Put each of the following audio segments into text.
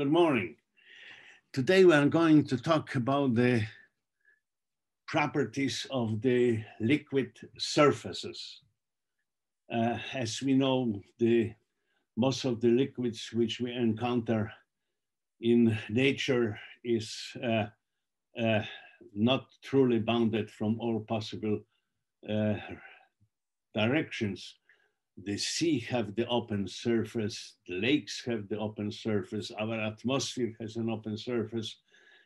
Good morning. Today we are going to talk about the properties of the liquid surfaces. Uh, as we know, the most of the liquids which we encounter in nature is uh, uh, not truly bounded from all possible uh, directions. The sea have the open surface, the lakes have the open surface, our atmosphere has an open surface,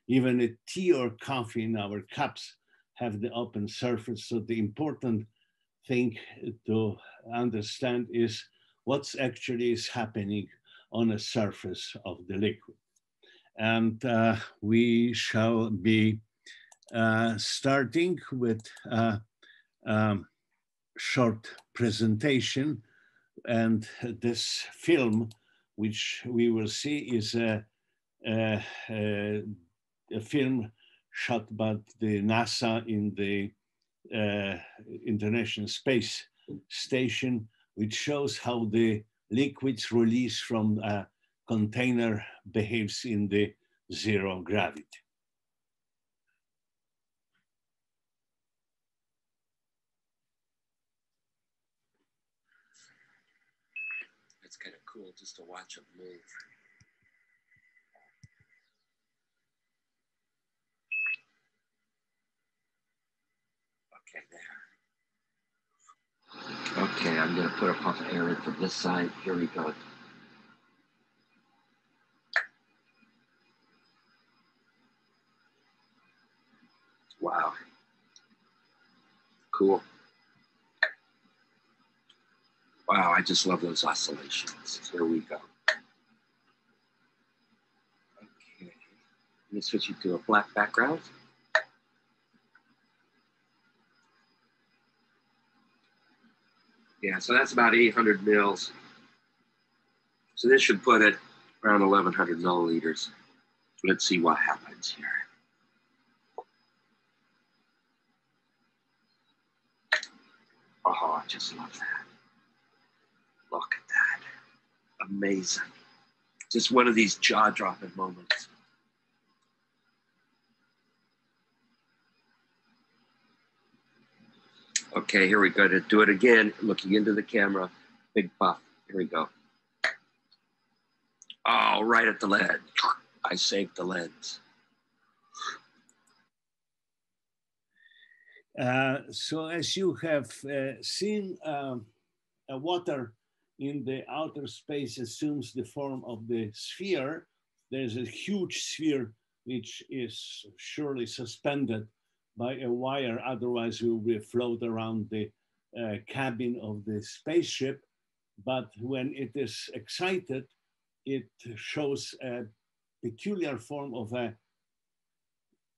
even a tea or coffee in our cups have the open surface. So the important thing to understand is what's actually is happening on the surface of the liquid. And uh, we shall be uh, starting with a um, short presentation. And this film, which we will see, is a, a, a, film shot by the NASA in the uh, International Space Station, which shows how the liquids released from a container behaves in the zero gravity. It's kind of cool just to watch them move. Okay, there. Okay, I'm gonna put a puff of air in from this side. Here we go. Wow. Cool. Wow, I just love those oscillations. Here we go. Okay, let me switch it to a black background. Yeah, so that's about 800 mils. So this should put it around 1100 milliliters. Let's see what happens here. Oh, I just love that. Look at that. Amazing. Just one of these jaw dropping moments. Okay, here we go to do it again, looking into the camera. Big puff. Here we go. Oh, right at the lens. I saved the lens. Uh, so as you have uh, seen, um, water in the outer space assumes the form of the sphere. There's a huge sphere which is surely suspended by a wire, otherwise we will float around the uh, cabin of the spaceship. But when it is excited, it shows a peculiar form of a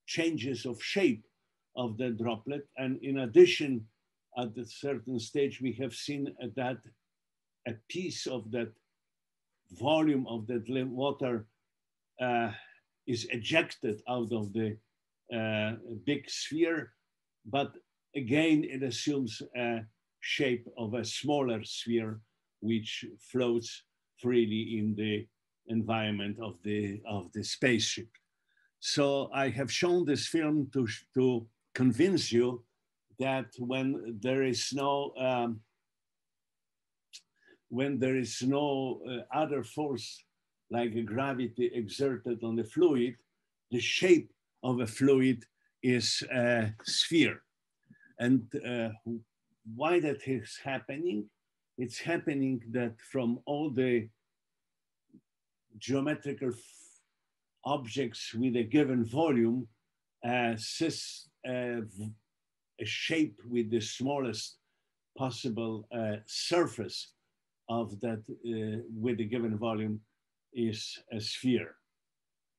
changes of shape of the droplet. And in addition, at a certain stage, we have seen that a piece of that volume of that water uh, is ejected out of the uh, big sphere, but again, it assumes a shape of a smaller sphere which floats freely in the environment of the, of the spaceship. So I have shown this film to, to convince you that when there is no um, when there is no uh, other force like gravity exerted on the fluid, the shape of a fluid is a sphere. And uh, why that is happening? It's happening that from all the geometrical objects with a given volume, uh, cis, uh, a shape with the smallest possible uh, surface of that uh, with a given volume is a sphere.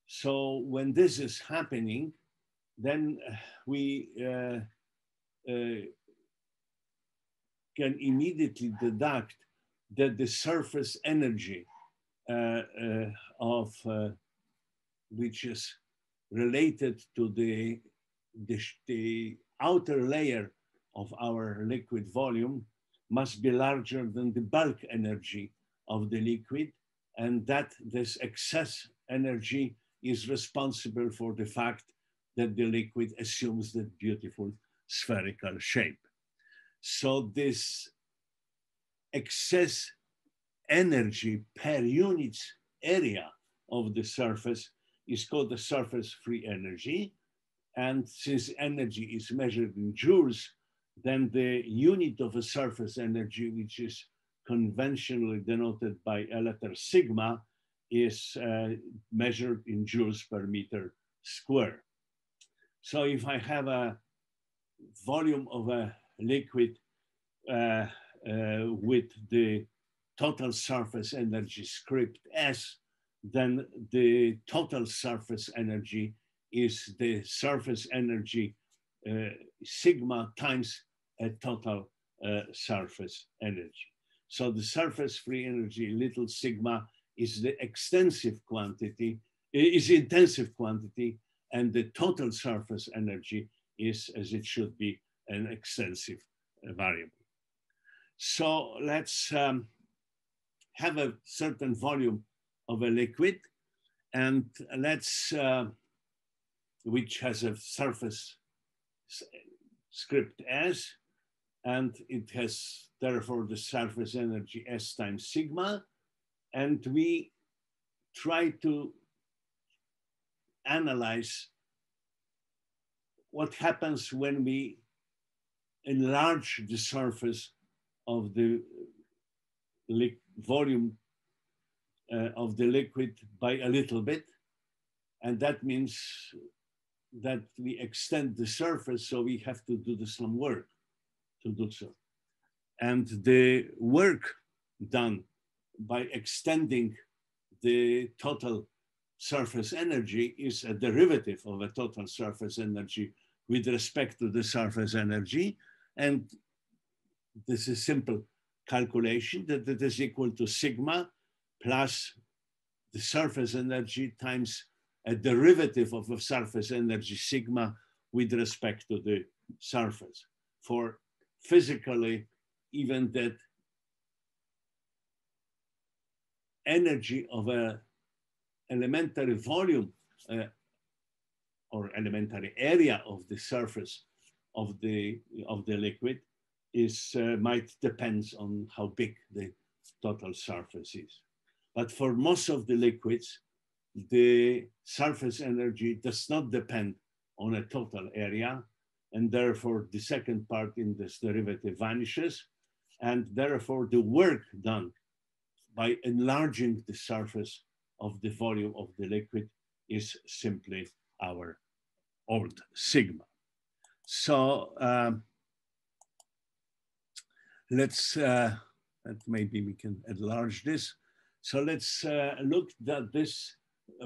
So when this is happening, then we uh, uh, can immediately deduct that the surface energy uh, uh of uh, which is related to the, the, the outer layer of our liquid volume must be larger than the bulk energy of the liquid and that this excess energy is responsible for the fact that the liquid assumes that beautiful spherical shape. So this excess energy per unit area of the surface is called the surface free energy. And since energy is measured in joules, then the unit of a surface energy, which is conventionally denoted by a letter sigma, is uh, measured in joules per meter square. So if I have a volume of a liquid uh, uh, with the total surface energy script S, then the total surface energy is the surface energy uh, sigma times total uh, surface energy. So the surface free energy, little sigma, is the extensive quantity, is intensive quantity, and the total surface energy is, as it should be, an extensive uh, variable. So let's um, have a certain volume of a liquid and let's, uh, which has a surface script S, and it has therefore the surface energy S times sigma. And we try to analyze what happens when we enlarge the surface of the volume uh, of the liquid by a little bit. And that means that we extend the surface, so we have to do the some work to do so. And the work done by extending the total surface energy is a derivative of a total surface energy with respect to the surface energy. And this is simple calculation that it is equal to sigma plus the surface energy times a derivative of a surface energy sigma with respect to the surface. For physically, even that energy of a elementary volume uh, or elementary area of the surface of the of the liquid is uh, might depends on how big the total surface is. But for most of the liquids, the surface energy does not depend on a total area, and therefore the second part in this derivative vanishes, and therefore the work done by enlarging the surface of the volume of the liquid is simply our old sigma. So um, let's, uh, maybe we can enlarge this. So let's uh, look at this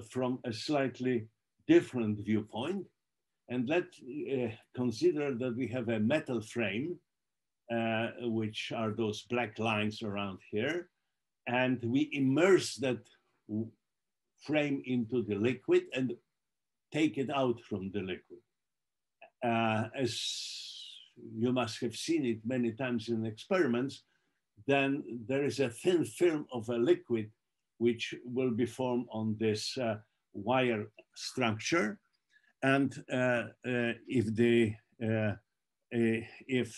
from a slightly different viewpoint. And let's uh, consider that we have a metal frame, uh, which are those black lines around here. And we immerse that frame into the liquid and take it out from the liquid. Uh, as you must have seen it many times in experiments, then there is a thin film of a liquid which will be formed on this uh, wire structure. And uh, uh if the uh, if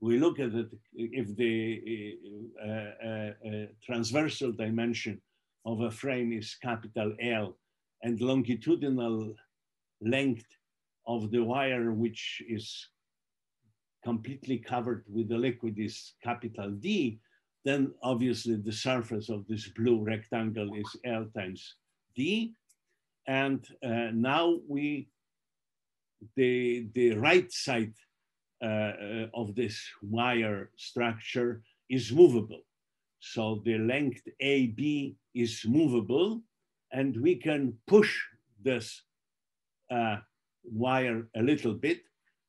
we look at it, if the transversal dimension of a frame is capital L and longitudinal length of the wire, which is completely covered with the liquid is capital D, then obviously the surface of this blue rectangle is L times D. And uh, now we, the, the right side uh, uh of this wire structure is movable. So the length AB is movable and we can push this uh, wire a little bit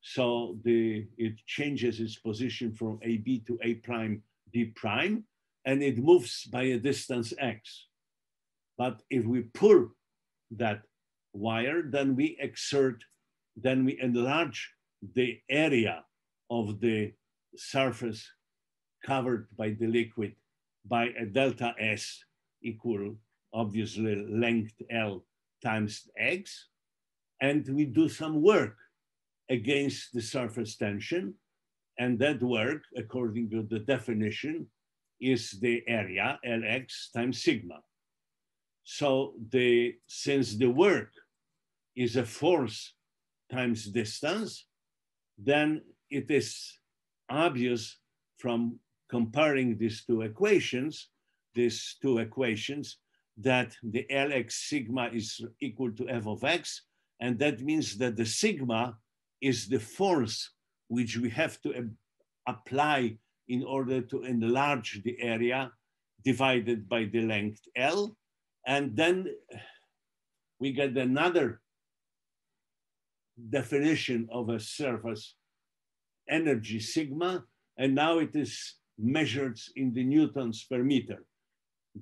so the, it changes its position from AB to A prime D prime, and it moves by a distance X. But if we pull that wire, then we exert, then we enlarge the area of the surface covered by the liquid by a delta S equal obviously length L times x, and we do some work against the surface tension. And that work, according to the definition, is the area Lx times sigma. So the since the work is a force times distance, then it is obvious from comparing these two equations, these two equations, that the Lx sigma is equal to f of x, and that means that the sigma is the force which we have to apply in order to enlarge the area divided by the length L. And then we get another definition of a surface energy sigma, and now it is measured in the newtons per meter.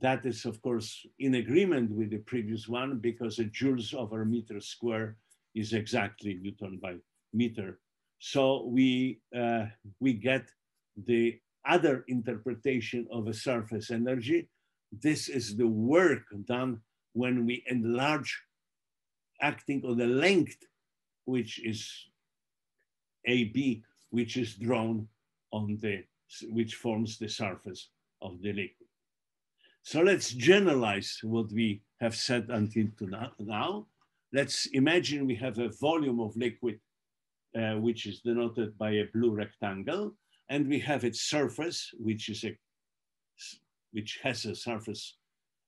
That is, of course, in agreement with the previous one because a joules over meter square is exactly newton by meter. So we, uh, we get the other interpretation of a surface energy. This is the work done when we enlarge acting on the length, which is AB, which is drawn on the, which forms the surface of the liquid. So let's generalize what we have said until now. Let's imagine we have a volume of liquid, uh, which is denoted by a blue rectangle, and we have its surface, which is a, which has a surface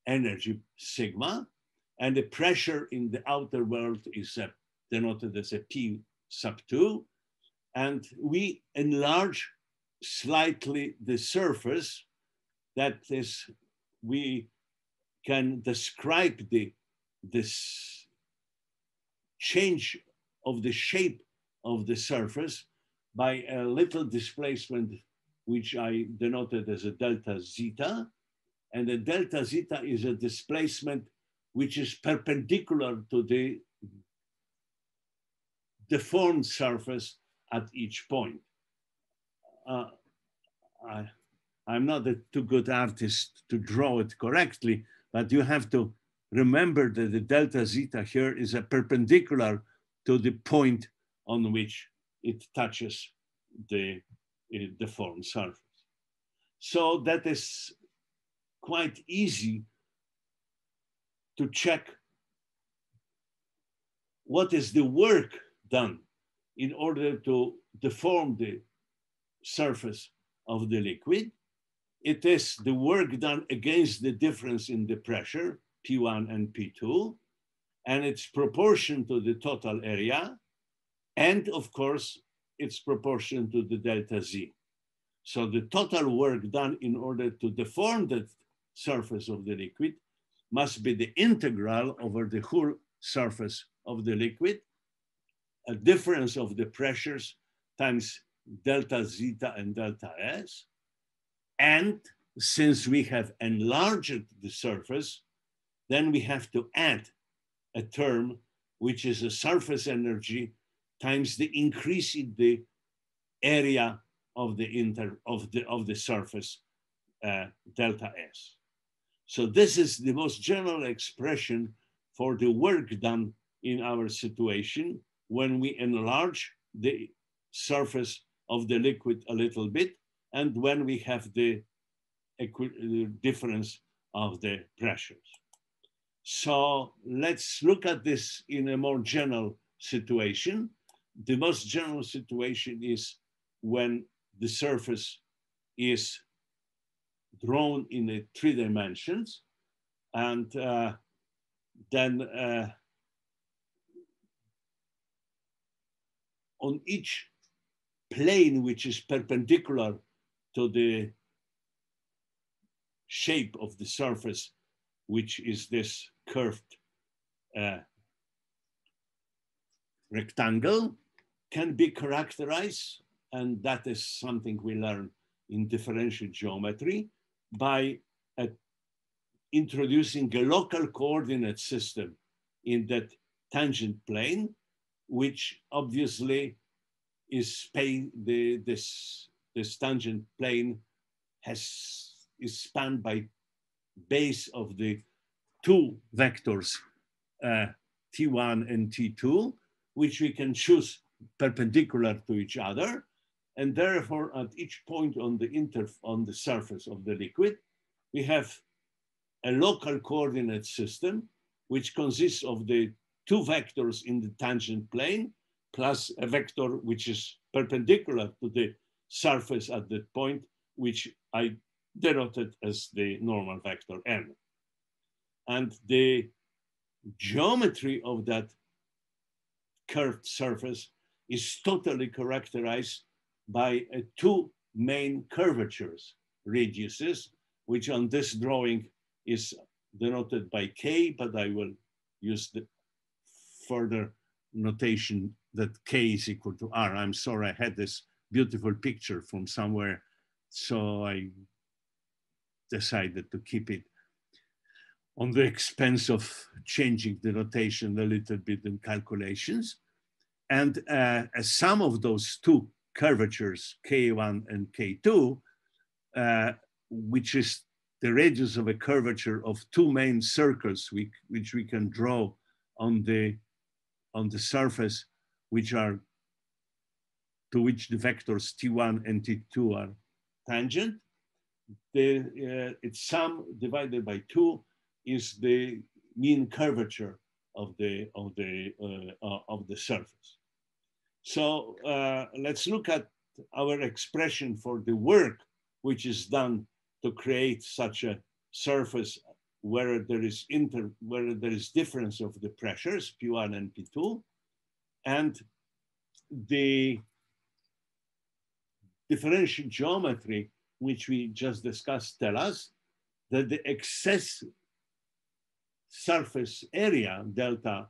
energy sigma, and the pressure in the outer world is a, denoted as a P sub two, and we enlarge slightly the surface that is we can describe the this change of the shape of the surface by a little displacement which I denoted as a delta zeta. And the delta zeta is a displacement which is perpendicular to the deformed surface at each point. Uh, I, I'm not a too good artist to draw it correctly, but you have to remember that the delta zeta here is a perpendicular to the point on which it touches the deformed surface. So that is quite easy to check what is the work done in order to deform the surface of the liquid it is the work done against the difference in the pressure, P1 and P2, and it's proportion to the total area, and of course, it's proportion to the delta Z. So the total work done in order to deform the surface of the liquid must be the integral over the whole surface of the liquid, a difference of the pressures times delta zeta and delta S, and since we have enlarged the surface, then we have to add a term which is a surface energy times the increase in the area of the inter of the of the surface uh, delta S. So this is the most general expression for the work done in our situation when we enlarge the surface of the liquid a little bit and when we have the difference of the pressures. So let's look at this in a more general situation. The most general situation is when the surface is drawn in a three dimensions and uh, then uh, on each plane which is perpendicular to the shape of the surface, which is this curved uh, rectangle, can be characterized, and that is something we learn in differential geometry, by uh, introducing a local coordinate system in that tangent plane, which obviously is the this this tangent plane has is spanned by base of the two vectors, uh, T1 and T2, which we can choose perpendicular to each other. And therefore, at each point on the, inter on the surface of the liquid, we have a local coordinate system, which consists of the two vectors in the tangent plane, plus a vector which is perpendicular to the surface at that point, which I denoted as the normal vector n. And the geometry of that curved surface is totally characterized by uh, two main curvatures radiuses, which on this drawing is denoted by K, but I will use the further notation that K is equal to R. I'm sorry, I had this beautiful picture from somewhere, so I decided to keep it on the expense of changing the notation a little bit in calculations. And uh, some of those two curvatures, K1 and K2, uh, which is the radius of a curvature of two main circles we, which we can draw on the, on the surface, which are to which the vectors T1 and T2 are tangent. The, uh, its sum divided by two is the mean curvature of the, of the, uh, uh, of the surface. So uh, let's look at our expression for the work which is done to create such a surface where there is inter, where there is difference of the pressures, P1 and P2, and the differential geometry, which we just discussed, tell us that the excess surface area, delta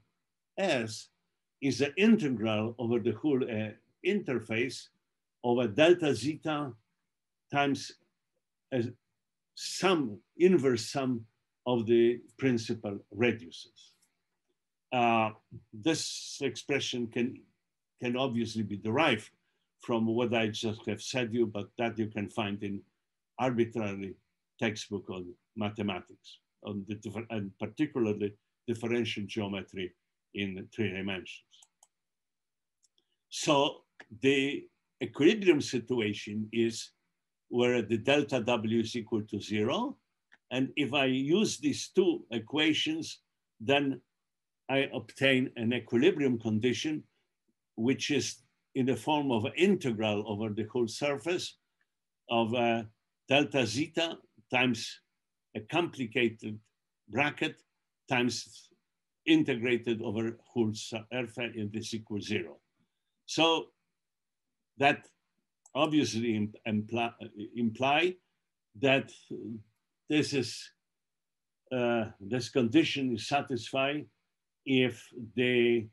S, is the integral over the whole uh, interface a delta zeta times a sum, inverse sum of the principal radiuses. Uh, this expression can, can obviously be derived from what I just have said you, but that you can find in arbitrary textbook on mathematics, on the and particularly differential geometry in three dimensions. So the equilibrium situation is where the delta W is equal to zero. And if I use these two equations, then I obtain an equilibrium condition, which is in the form of an integral over the whole surface of uh, delta zeta times a complicated bracket times integrated over whole surface and this equals zero. So that obviously imply, imply that this is uh, this condition is satisfied if the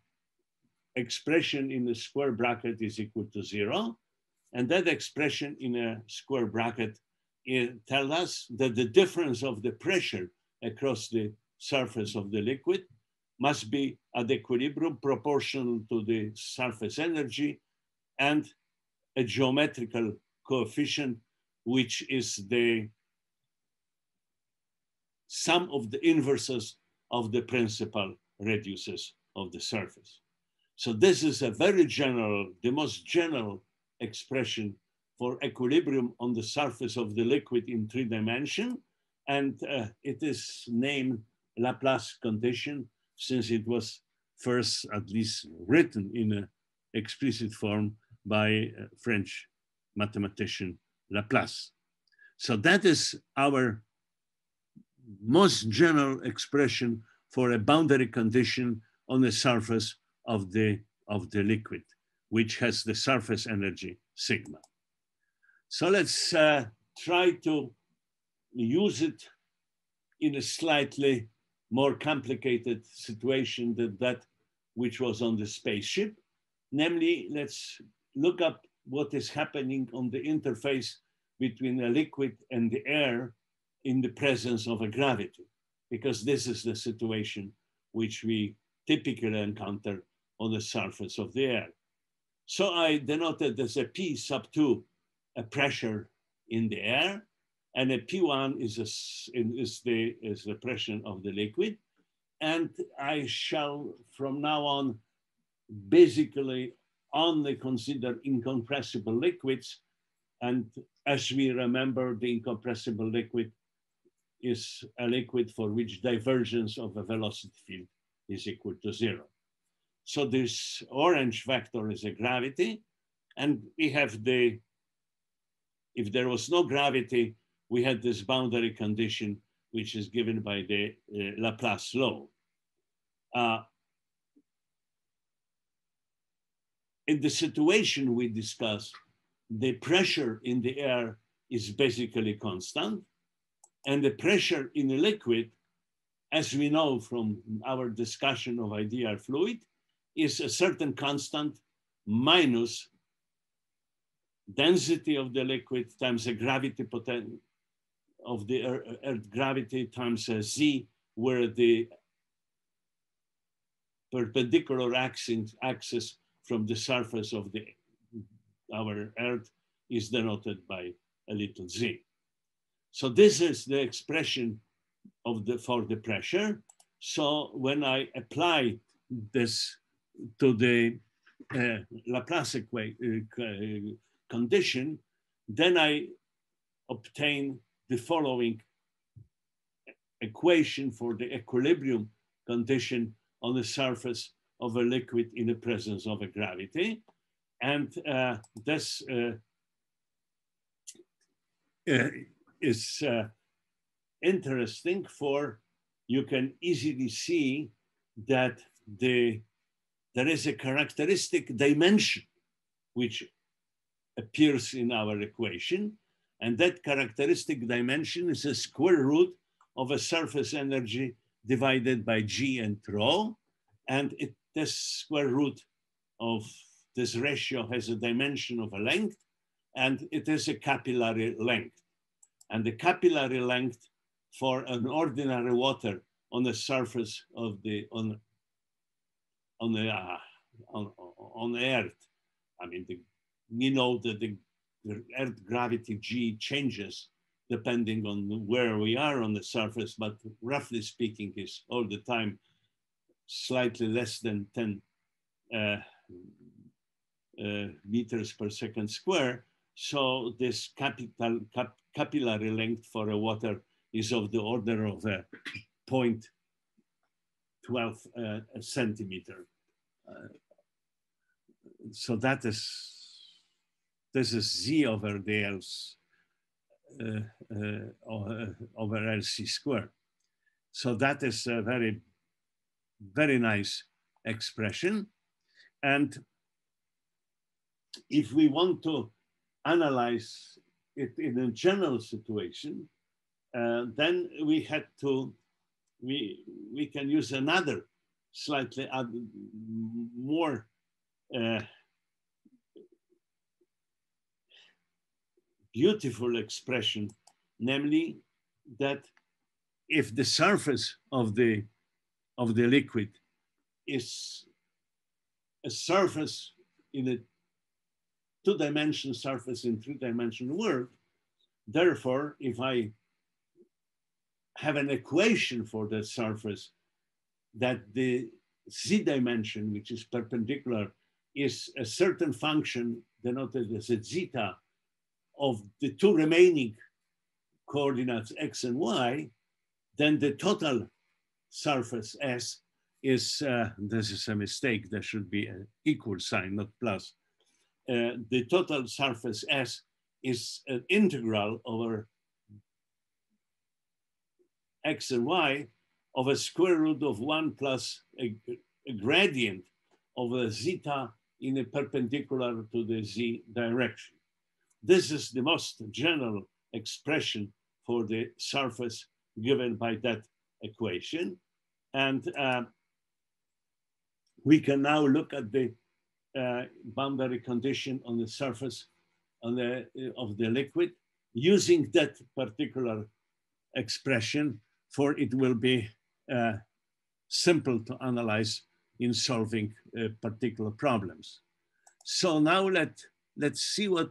expression in the square bracket is equal to zero. And that expression in a square bracket tells us that the difference of the pressure across the surface of the liquid must be at equilibrium proportional to the surface energy and a geometrical coefficient, which is the sum of the inverses of the principal radiuses of the surface. So this is a very general, the most general expression for equilibrium on the surface of the liquid in three dimension. And uh, it is named Laplace condition since it was first at least written in an explicit form by French mathematician Laplace. So that is our most general expression for a boundary condition on the surface of the, of the liquid, which has the surface energy sigma. So let's uh, try to use it in a slightly more complicated situation than that which was on the spaceship. Namely, let's look up what is happening on the interface between a liquid and the air in the presence of a gravity, because this is the situation which we typically encounter on the surface of the air. So I denoted as a P sub two, a pressure in the air, and a P1 is, a, is, the, is the pressure of the liquid. And I shall, from now on, basically only consider incompressible liquids. And as we remember, the incompressible liquid is a liquid for which divergence of a velocity field is equal to zero. So this orange vector is a gravity, and we have the, if there was no gravity, we had this boundary condition, which is given by the uh, Laplace law. Uh, in the situation we discussed, the pressure in the air is basically constant, and the pressure in the liquid, as we know from our discussion of ideal fluid, is a certain constant minus density of the liquid times the gravity potential of the earth gravity times Z, where the perpendicular axis, axis from the surface of the our earth is denoted by a little z. So this is the expression of the for the pressure. So when I apply this to the uh, Laplace uh, condition, then I obtain the following equation for the equilibrium condition on the surface of a liquid in the presence of a gravity. And uh, this uh, uh, is uh, interesting for, you can easily see that the, there is a characteristic dimension which appears in our equation and that characteristic dimension is a square root of a surface energy divided by G and rho. And it, this square root of this ratio has a dimension of a length, and it is a capillary length. And the capillary length for an ordinary water on the surface of the, on, on the, uh, on, on earth, I mean, the, you know that the the Earth gravity G changes depending on where we are on the surface, but roughly speaking is all the time slightly less than 10 uh, uh, meters per second square. So this capital, cap, capillary length for a water is of the order of a 0.12 uh, centimeter. Uh, so that is this is z over the L's uh, uh, over LC squared. So that is a very, very nice expression. And if we want to analyze it in a general situation, uh, then we had to, we, we can use another slightly more uh, beautiful expression, namely that if the surface of the, of the liquid is a surface in a two-dimensional surface in three-dimensional world, therefore, if I have an equation for that surface that the z dimension, which is perpendicular, is a certain function denoted as a zeta of the two remaining coordinates x and y, then the total surface S is, uh, this is a mistake, there should be an equal sign, not plus. Uh, the total surface S is an integral over x and y of a square root of one plus a, a gradient of a zeta in a perpendicular to the z direction. This is the most general expression for the surface given by that equation. And uh, we can now look at the uh, boundary condition on the surface on the, uh, of the liquid using that particular expression for it will be uh, simple to analyze in solving uh, particular problems. So now let, let's see what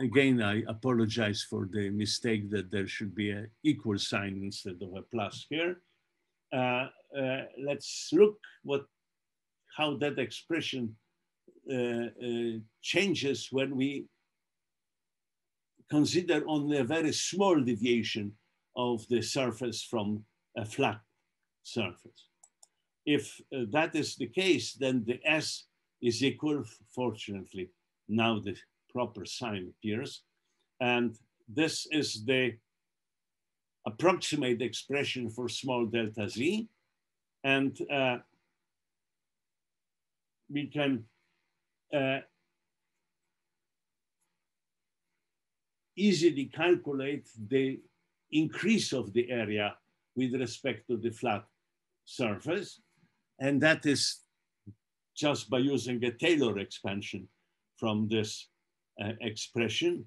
again, I apologize for the mistake that there should be an equal sign instead of a plus here. Uh, uh, let's look what how that expression uh, uh, changes when we consider only a very small deviation of the surface from a flat surface. If uh, that is the case, then the S is equal, fortunately, now the proper sign appears. And this is the approximate expression for small delta z. And uh, we can uh, easily calculate the increase of the area with respect to the flat surface. And that is just by using a Taylor expansion from this uh, expression.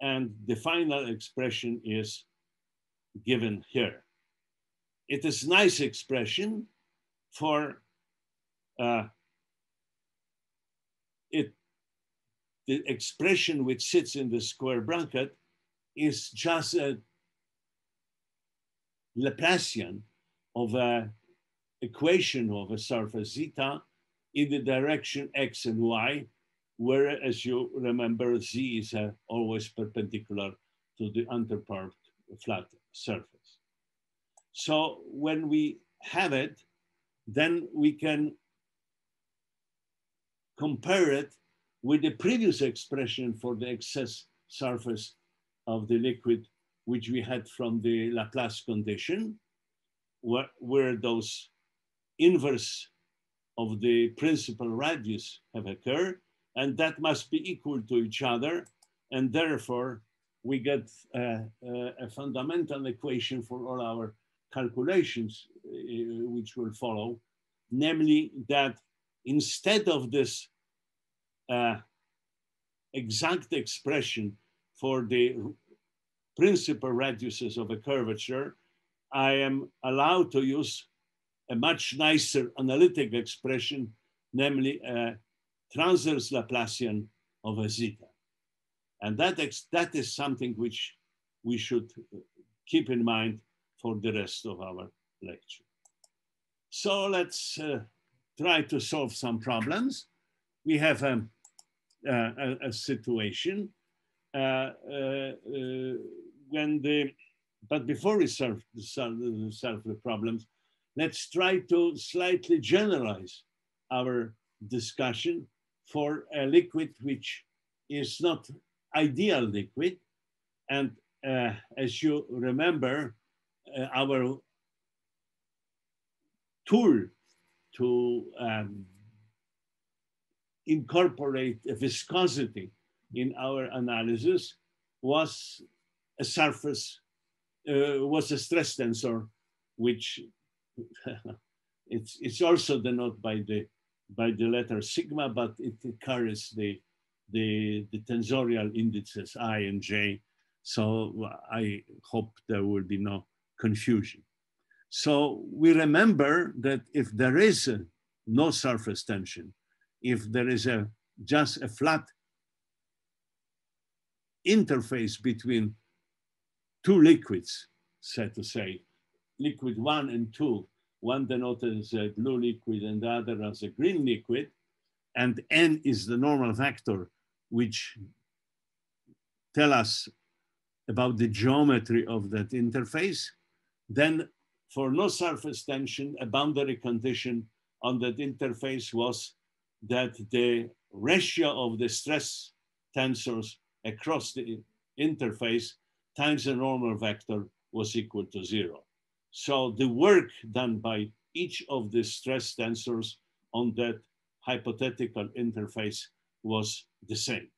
And the final expression is given here. It is nice expression for uh, it, the expression which sits in the square bracket is just a Laplacian of a equation of a surface zeta in the direction x and y, where, as you remember, z is uh, always perpendicular to the underpart flat surface. So when we have it, then we can compare it with the previous expression for the excess surface of the liquid, which we had from the Laplace condition, where, where those inverse of the principal radius have occurred, and that must be equal to each other, and therefore we get a, a fundamental equation for all our calculations, uh, which will follow, namely that instead of this uh, exact expression for the principal radiuses of a curvature, I am allowed to use a much nicer analytic expression, namely a transverse Laplacian of a zeta. And that, that is something which we should keep in mind for the rest of our lecture. So let's uh, try to solve some problems. We have um, uh, a, a, situation uh, uh, uh when the, but before we solve, solve, solve the problems, let's try to slightly generalize our discussion for a liquid which is not ideal liquid. And uh, as you remember, uh, our tool to um, incorporate viscosity in our analysis was a surface, uh, was a stress tensor, which it's, it's also denoted by the, by the letter sigma, but it, carries the the, the tensorial indices I and J. So I hope there will be no confusion. So we remember that if there is a, no surface tension, if there is a just a flat interface between two liquids, so to say, liquid one and two, one denoted as a blue liquid and the other as a green liquid, and n is the normal vector which tell us about the geometry of that interface. Then for no surface tension, a boundary condition on that interface was that the ratio of the stress tensors across the interface times the normal vector was equal to zero. So the work done by each of the stress tensors on that hypothetical interface was the same.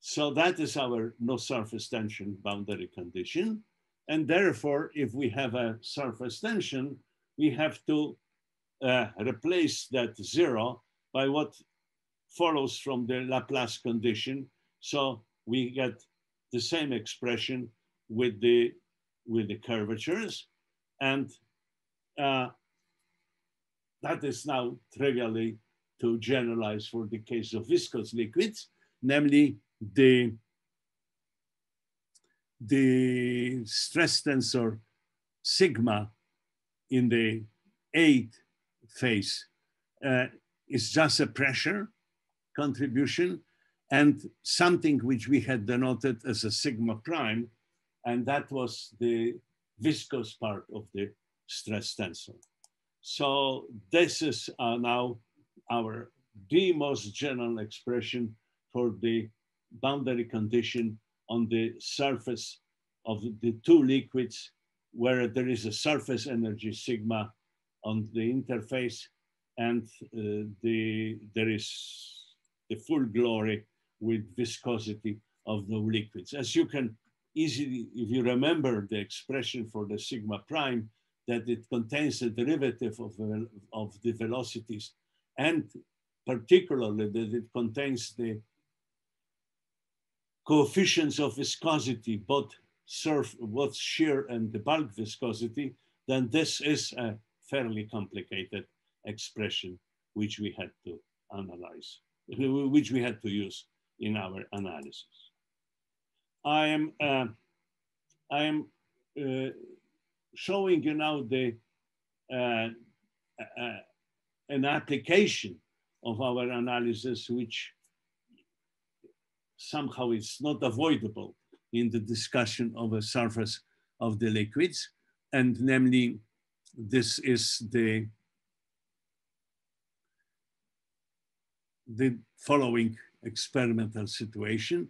So that is our no surface tension boundary condition. And therefore, if we have a surface tension, we have to uh, replace that zero by what follows from the Laplace condition. So we get the same expression with the, with the curvatures. And uh, that is now trivially to generalize for the case of viscous liquids, namely the the stress tensor sigma in the eight phase uh, is just a pressure contribution and something which we had denoted as a sigma prime, and that was the viscous part of the stress tensor. So this is uh, now our the most general expression for the boundary condition on the surface of the two liquids where there is a surface energy sigma on the interface and uh, the, there is the full glory with viscosity of the liquids. As you can easily, if you remember the expression for the sigma prime, that it contains a derivative of, of the velocities and particularly that it contains the coefficients of viscosity, both surf, both shear and the bulk viscosity, then this is a fairly complicated expression which we had to analyze, which we had to use in our analysis. I am, uh, I am uh, showing you now the, uh, uh an application of our analysis, which somehow is not avoidable in the discussion of a surface of the liquids. And namely, this is the, the following experimental situation.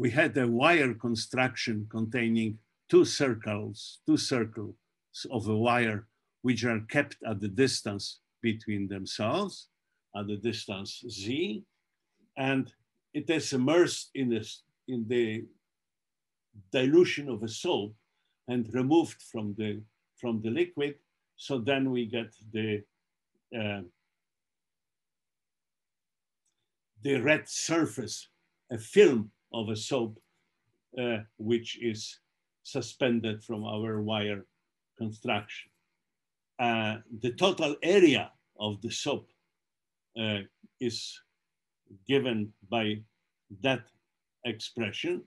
We had a wire construction containing two circles, two circles of a wire which are kept at the distance between themselves, at the distance z, and it is immersed in, this, in the dilution of a soap and removed from the, from the liquid. So then we get the, uh, the red surface, a film of a soap, uh, which is suspended from our wire construction. Uh, the total area of the soap uh, is given by that expression.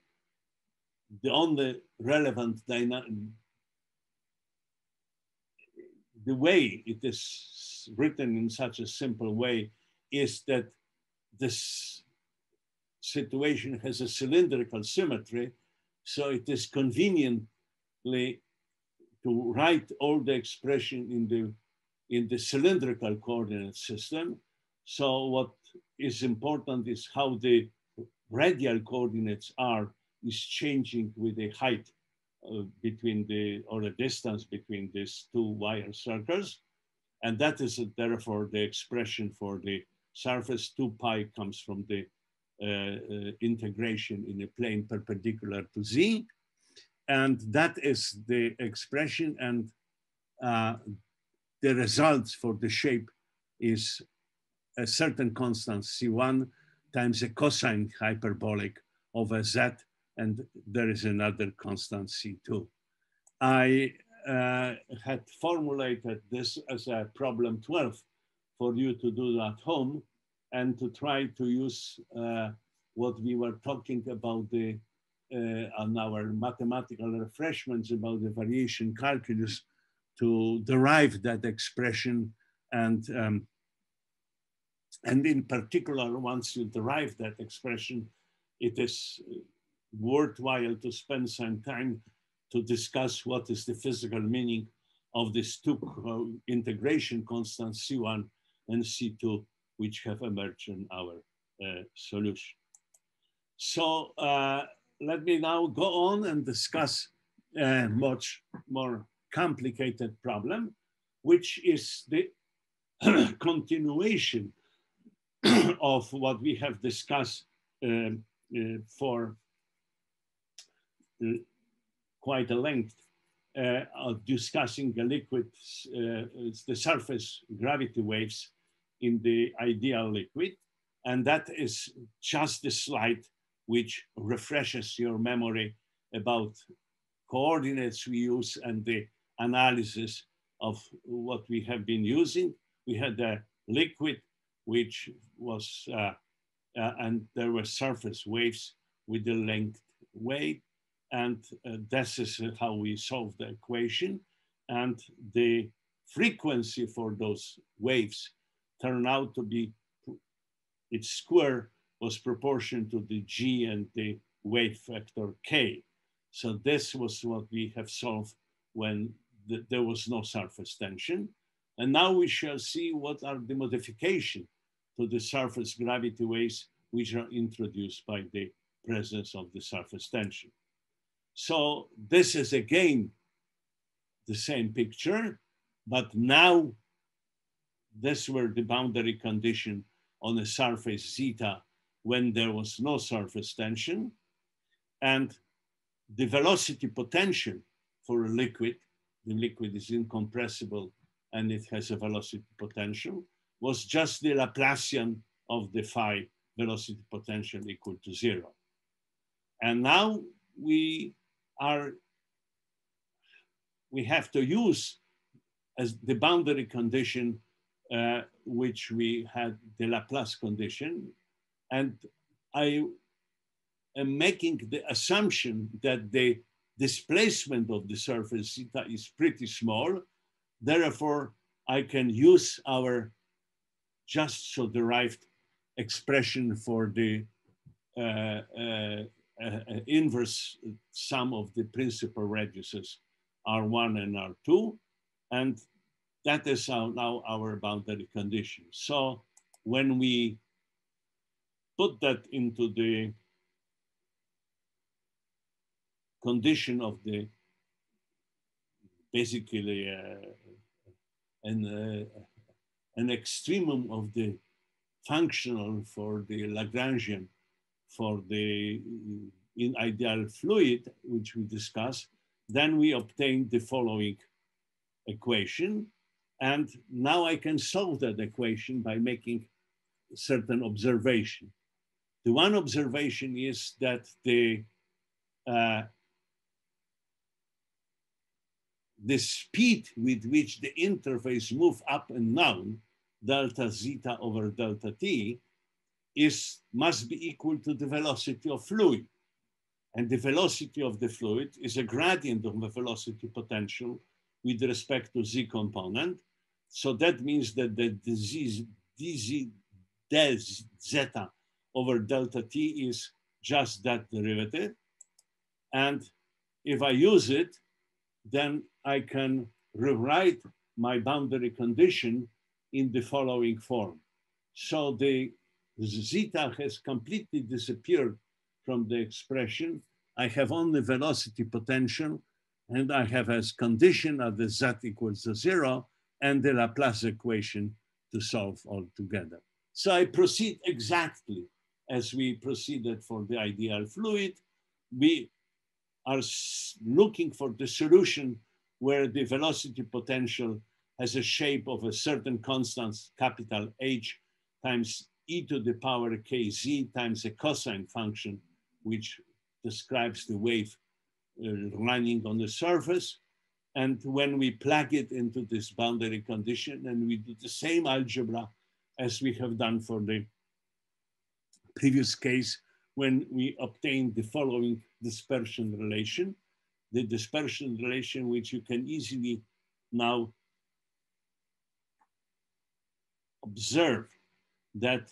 The only relevant dynamic, the way it is written in such a simple way is that this situation has a cylindrical symmetry, so it is conveniently to write all the expression in the in the cylindrical coordinate system. So what is important is how the radial coordinates are is changing with the height uh, between the, or the distance between these two wire circles. And that is therefore the expression for the surface 2 pi comes from the integration in a plane perpendicular to z. And that is the expression and uh, the results for the shape is a certain constant C1 times a cosine hyperbolic of Z and there is another constant C2. I uh, had formulated this as a problem 12 for you to do at home and to try to use uh, what we were talking about the uh, on our mathematical refreshments about the variation calculus to derive that expression and um, and in particular, once you derive that expression, it is worthwhile to spend some time to discuss what is the physical meaning of these two integration constants C1 and C2, which have emerged in our uh, solution. So uh, let me now go on and discuss a much more complicated problem, which is the continuation of what we have discussed uh, uh, for uh, quite a length uh, of discussing the liquid, uh, the surface gravity waves in the ideal liquid. And that is just the slide which refreshes your memory about coordinates we use and the analysis of what we have been using. We had a liquid which was, uh, uh, and there were surface waves with the length weight. And uh, this is how we solve the equation. And the frequency for those waves turned out to be, its square was proportional to the G and the wave vector K. So this was what we have solved when the, there was no surface tension. And now we shall see what are the modification to the surface gravity waves which are introduced by the presence of the surface tension. So this is again the same picture, but now this were the boundary condition on the surface zeta when there was no surface tension. And the velocity potential for a liquid, the liquid is incompressible and it has a velocity potential, was just the Laplacian of the phi velocity potential equal to zero. And now we are, we have to use as the boundary condition uh, which we had the Laplace condition. And I am making the assumption that the displacement of the surface theta is pretty small. Therefore, I can use our just so derived expression for the uh, uh, uh, inverse sum of the principal radiuses R1 and R2. And that is our, now our boundary condition. So when we put that into the condition of the basically uh, an, uh, an extremum of the functional for the Lagrangian for the in ideal fluid, which we discussed, then we obtain the following equation. And now I can solve that equation by making certain observation. The one observation is that the uh, the speed with which the interface move up and down, delta zeta over delta t, is must be equal to the velocity of fluid. And the velocity of the fluid is a gradient of the velocity potential with respect to z component. So that means that the disease dz zeta over delta t is just that derivative. And if I use it, then I can rewrite my boundary condition in the following form. So the zeta has completely disappeared from the expression. I have only velocity potential and I have as condition at the z equals to zero and the Laplace equation to solve all together. So I proceed exactly as we proceeded for the ideal fluid. We are looking for the solution where the velocity potential has a shape of a certain constant, capital H times e to the power kz times a cosine function, which describes the wave uh, running on the surface. And when we plug it into this boundary condition and we do the same algebra as we have done for the previous case, when we obtain the following dispersion relation, the dispersion relation which you can easily now observe that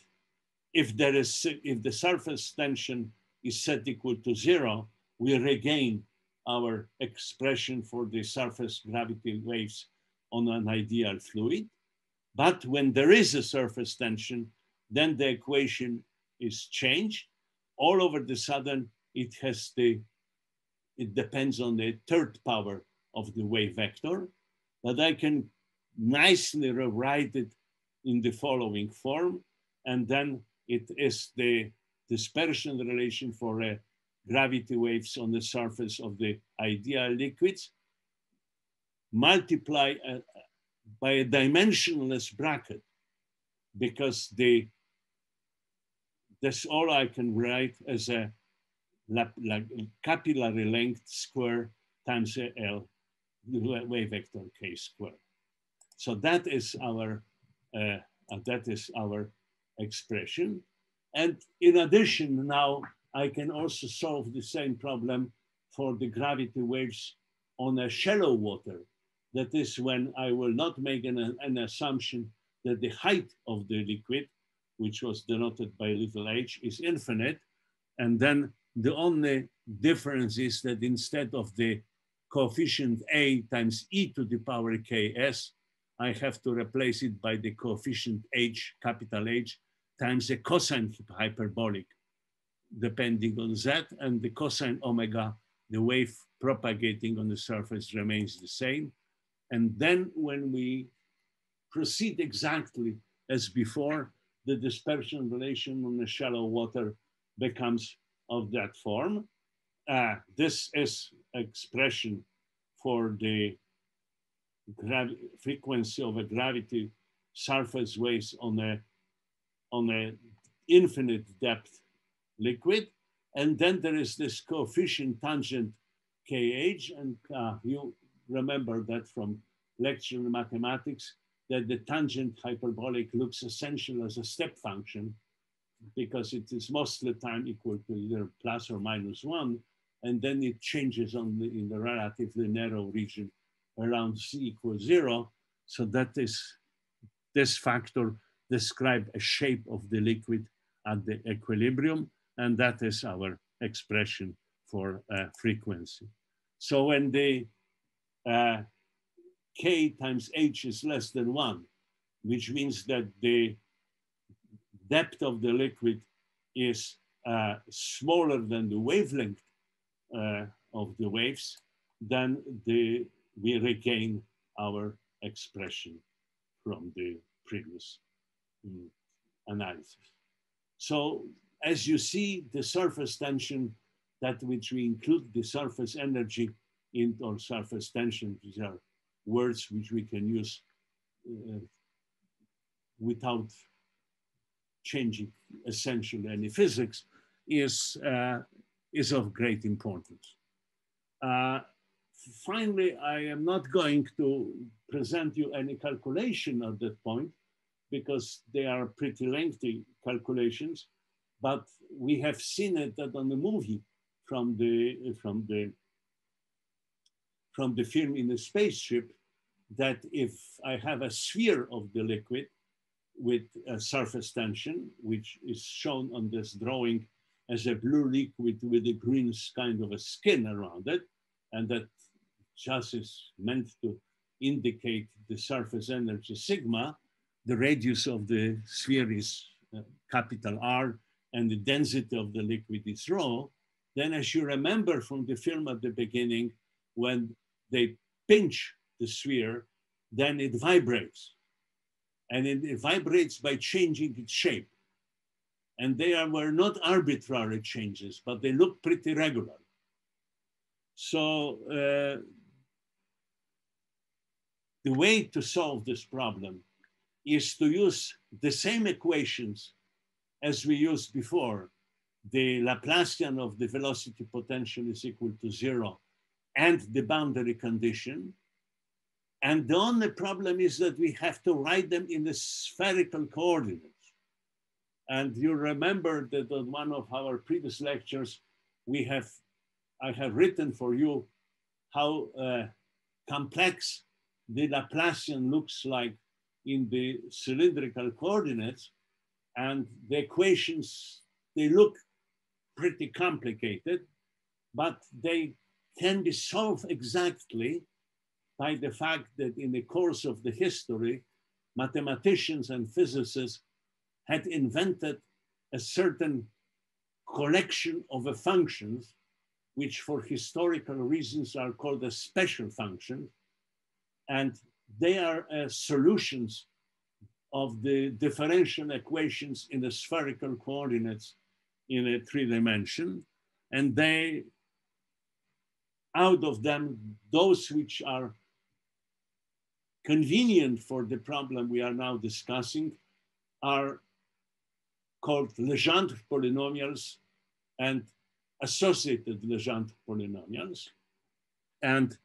if there is if the surface tension is set equal to zero, we regain our expression for the surface gravity waves on an ideal fluid. But when there is a surface tension, then the equation is changed. All over the sudden, it has the, it depends on the third power of the wave vector, but I can nicely rewrite it in the following form. And then it is the dispersion relation for uh, gravity waves on the surface of the ideal liquids multiply uh, by a dimensionless bracket because the that's all I can write as a like capillary length square times L wave vector k square. So that is our uh, that is our expression. And in addition, now I can also solve the same problem for the gravity waves on a shallow water. That is when I will not make an, an assumption that the height of the liquid, which was denoted by little h, is infinite. And then the only difference is that instead of the coefficient a times e to the power ks, I have to replace it by the coefficient h, capital H, times a cosine hyperbolic, depending on z, and the cosine omega, the wave propagating on the surface remains the same. And then when we proceed exactly as before, the dispersion relation on the shallow water becomes of that form. Uh, this is expression for the frequency of a gravity surface waves on a on a infinite depth liquid. And then there is this coefficient tangent KH, and uh, you remember that from lecture in mathematics, that the tangent hyperbolic looks essential as a step function because it is most of the time equal to either plus or minus one, and then it changes on the, in the relatively narrow region around c equals zero. So that is, this factor describe a shape of the liquid at the equilibrium, and that is our expression for uh, frequency. So when the uh, k times h is less than one, which means that the depth of the liquid is uh, smaller than the wavelength uh, of the waves, then the, we regain our expression from the previous um, analysis. So as you see, the surface tension, that which we include the surface energy in or surface tension, these are words which we can use uh, without changing essentially any physics, is, uh, is of great importance. Uh, finally, I am not going to present you any calculation at that point because they are pretty lengthy calculations, but we have seen it that on the movie from the, from the from the film in the spaceship that if I have a sphere of the liquid with a surface tension, which is shown on this drawing as a blue liquid with a green kind of a skin around it, and that just is meant to indicate the surface energy sigma, the radius of the sphere is uh, capital R, and the density of the liquid is rho, then as you remember from the film at the beginning, when they pinch the sphere, then it vibrates. And it, it vibrates by changing its shape. And they are, were not arbitrary changes, but they look pretty regular. So uh, the way to solve this problem is to use the same equations as we used before. The Laplacian of the velocity potential is equal to zero and the boundary condition. And the only problem is that we have to write them in the spherical coordinates. And you remember that on one of our previous lectures, we have, I have written for you how uh, complex the Laplacian looks like in the cylindrical coordinates. And the equations, they look pretty complicated, but they can be solved exactly by the fact that in the course of the history, mathematicians and physicists had invented a certain collection of functions, which for historical reasons are called a special function. And they are uh, solutions of the differential equations in the spherical coordinates in a three dimension. And they out of them, those which are convenient for the problem we are now discussing are called Legendre polynomials and associated Legendre polynomials. And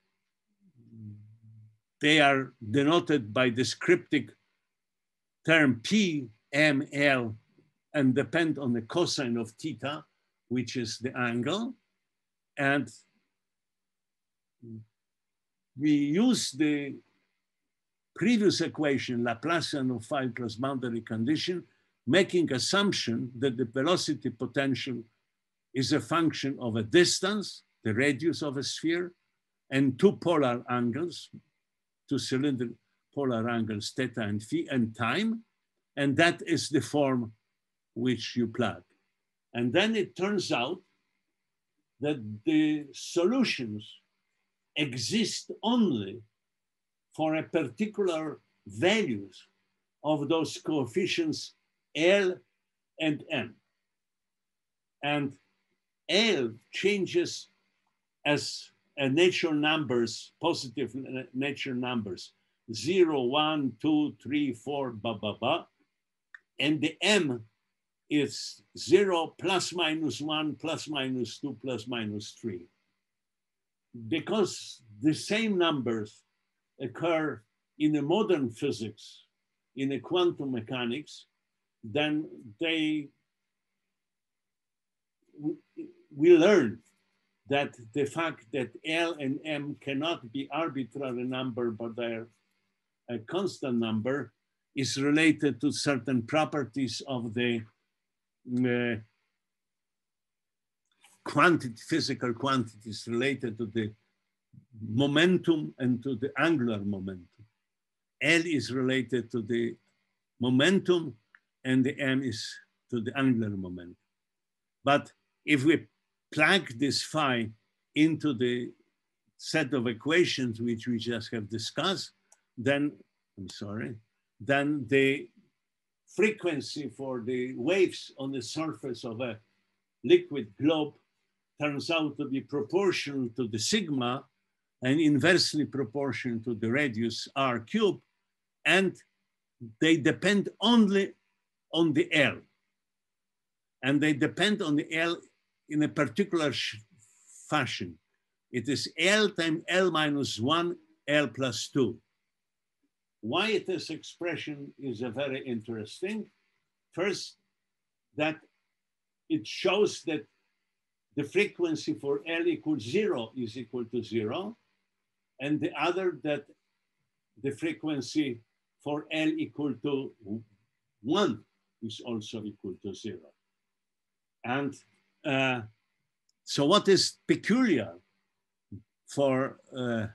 they are denoted by this cryptic term P, M, L, and depend on the cosine of theta, which is the angle. And we use the previous equation, Laplacian of phi plus boundary condition, making assumption that the velocity potential is a function of a distance, the radius of a sphere, and two polar angles, two cylinder polar angles, theta and phi, and time. And that is the form which you plug. And then it turns out that the solutions exist only for a particular values of those coefficients L and M. And L changes as a natural numbers, positive natural numbers, zero, one, two, three, four, blah, blah, blah. And the M is zero, plus minus one, plus minus two, plus minus three. Because the same numbers occur in the modern physics, in the quantum mechanics, then they, we learn that the fact that L and M cannot be arbitrary number, but they're a constant number is related to certain properties of the uh, quantity, physical quantities related to the momentum and to the angular momentum. L is related to the momentum and the M is to the angular momentum. But if we plug this phi into the set of equations which we just have discussed, then, I'm sorry, then the frequency for the waves on the surface of a liquid globe turns out to be proportional to the sigma and inversely proportional to the radius r cubed, and they depend only on the L. And they depend on the L in a particular fashion. It is L times L minus one, L plus two. Why this expression is a very interesting. First, that it shows that the frequency for L equals zero is equal to zero. And the other that the frequency for L equal to one is also equal to zero. And uh, so what is peculiar for uh,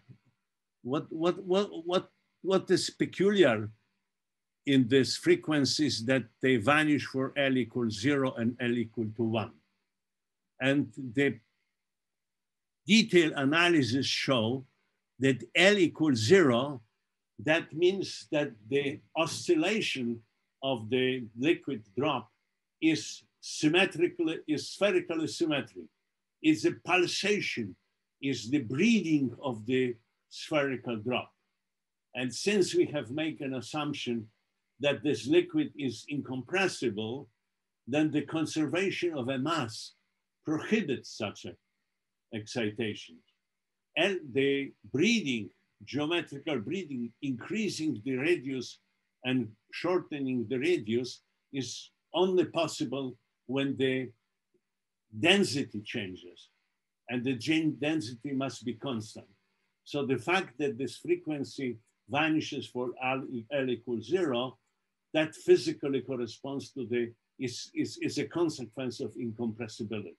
what, what, what, what what is peculiar in these frequencies that they vanish for L equals zero and L equal to one. And the detailed analysis show that L equals zero, that means that the oscillation of the liquid drop is symmetrically, is spherically symmetric. It's a pulsation, is the breathing of the spherical drop. And since we have made an assumption that this liquid is incompressible, then the conservation of a mass prohibits such excitation. And the breathing, geometrical breathing, increasing the radius and shortening the radius is only possible when the density changes and the gene density must be constant. So the fact that this frequency vanishes for L, L equals zero, that physically corresponds to the, is, is, is a consequence of incompressibility.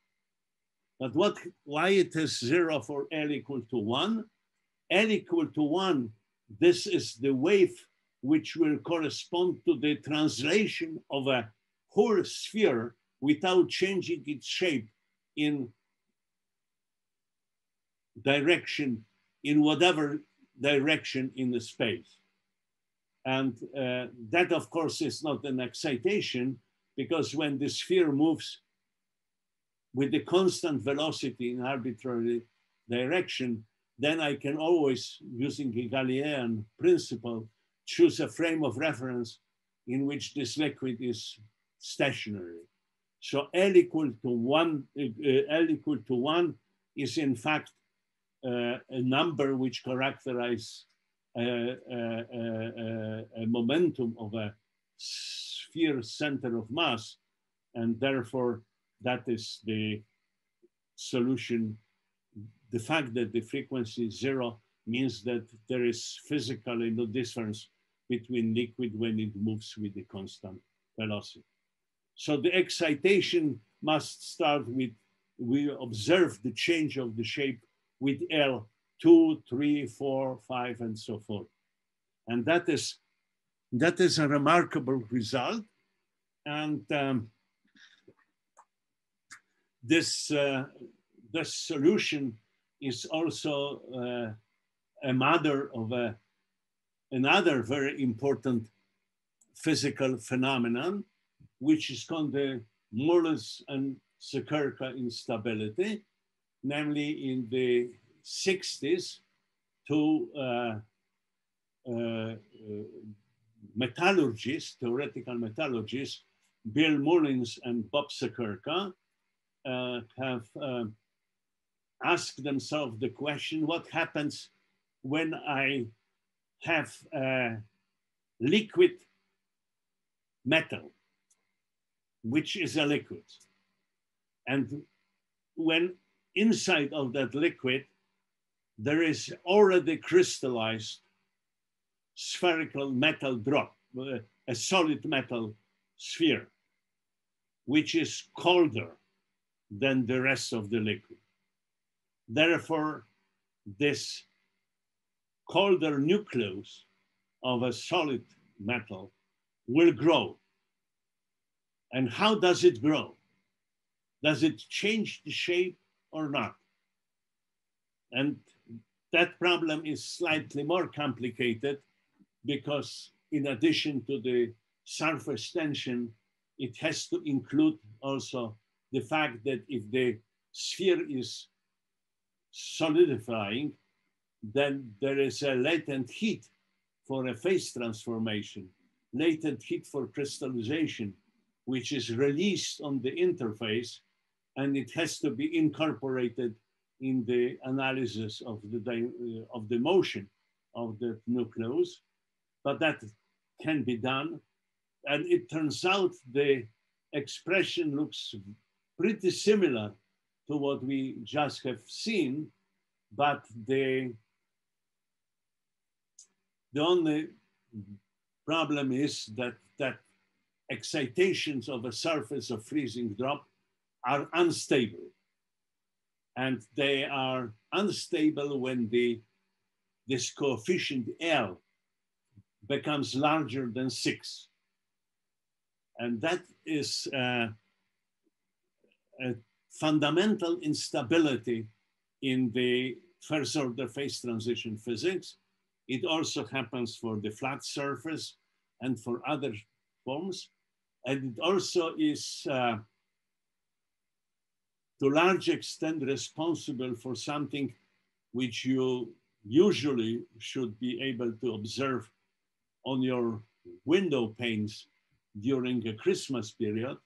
But what, why it is zero for L equal to one? L equal to one, this is the wave which will correspond to the translation of a whole sphere without changing its shape in direction in whatever direction in the space. And uh, that, of course, is not an excitation because when the sphere moves with the constant velocity in arbitrary direction, then I can always, using the Galilean principle, choose a frame of reference in which this liquid is stationary. So L equal to one, uh, L equal to one is in fact uh, Uh, a number which characterize a, a, a, a, momentum of a sphere center of mass, and therefore that is the solution the fact that the frequency is zero means that there is physically no difference between liquid when it moves with the constant velocity. So the excitation must start with, we observe the change of the shape with L, two, three, four, five, and so forth. And that is, that is a remarkable result. And um, this, uh, this solution is also uh, a mother of a, another very important physical phenomenon, which is called the Mullins and Sekerka instability, namely in the 60s, two uh, uh, metallurgists, theoretical metallurgists, Bill Mullins and Bob Sekerka, uh, have uh, asked themselves the question, what happens when I have a liquid metal, which is a liquid. And when inside of that liquid, there is already crystallized spherical metal drop, uh, a solid metal sphere, which is colder than the rest of the liquid. Therefore, this colder nucleus of a solid metal will grow. And how does it grow? Does it change the shape or not? And that problem is slightly more complicated because in addition to the surface tension, it has to include also the fact that if the sphere is solidifying, then there is a latent heat for a phase transformation, latent heat for crystallization, which is released on the interface, and it has to be incorporated in the analysis of the, uh, of the motion of the nucleus but that can be done. And it turns out the expression looks pretty similar to what we just have seen, but the, the only problem is that, that excitations of a surface of freezing drop are unstable. And they are unstable when the, this coefficient L becomes larger than six. And that is uh, a fundamental instability in the first order phase transition physics. It also happens for the flat surface and for other forms. And it also is uh, to large extent responsible for something which you usually should be able to observe on your window panes during a Christmas period,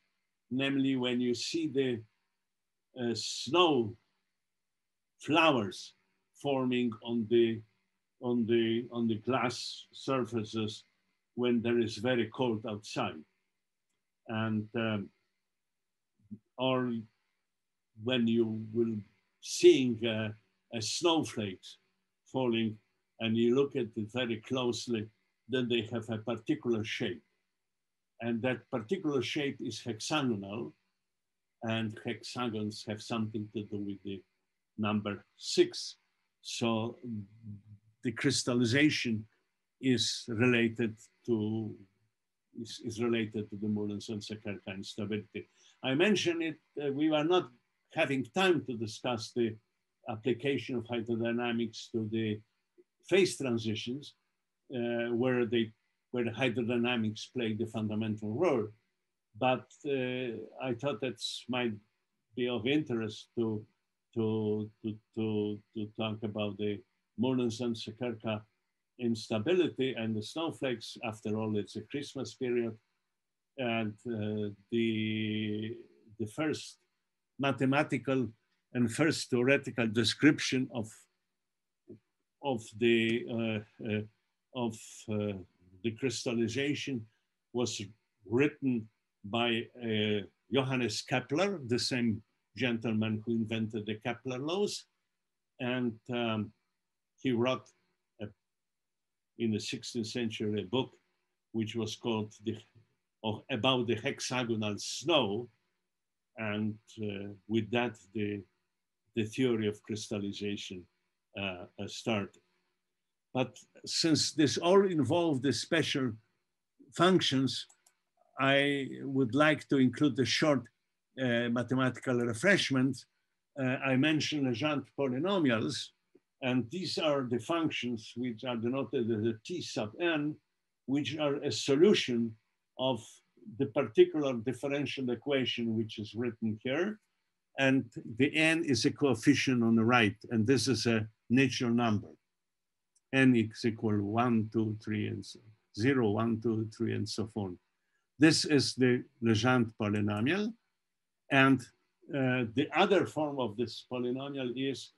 namely when you see the uh, snow flowers forming on the on the on the glass surfaces when there is very cold outside. And um, or when you will seeing a snowflake falling and you look at it very closely then they have a particular shape. And that particular shape is hexagonal, and hexagons have something to do with the number six. So the crystallization is related to is, is related to the Mullins and Sekerka instability. I mentioned it, uh, we were not having time to discuss the application of hydrodynamics to the phase transitions, uh, where they where the hydrodynamics play the fundamental role. But uh, I thought that might be of interest to to to to, to talk about the Mullins and Sekerka instability and the snowflakes. After all, it's a Christmas period, and uh, the the first mathematical and first theoretical description of of the uh, uh, of uh, the crystallization was written by uh, Johannes Kepler, the same gentleman who invented the Kepler laws. And um, he wrote a, in the 16th century a book which was called the, of, about the hexagonal snow. And uh, with that, the, the theory of crystallization uh, uh started. But since this all involved the special functions, I would like to include a short uh, mathematical refreshment. Uh, I mentioned Legendre polynomials, and these are the functions which are denoted as the T sub n, which are a solution of the particular differential equation which is written here. And the n is a coefficient on the right, and this is a natural number. n is equal one, two, three, and so, zero, one, two, three, and so on. This is the Legendre polynomial. And uh, the other form of this polynomial is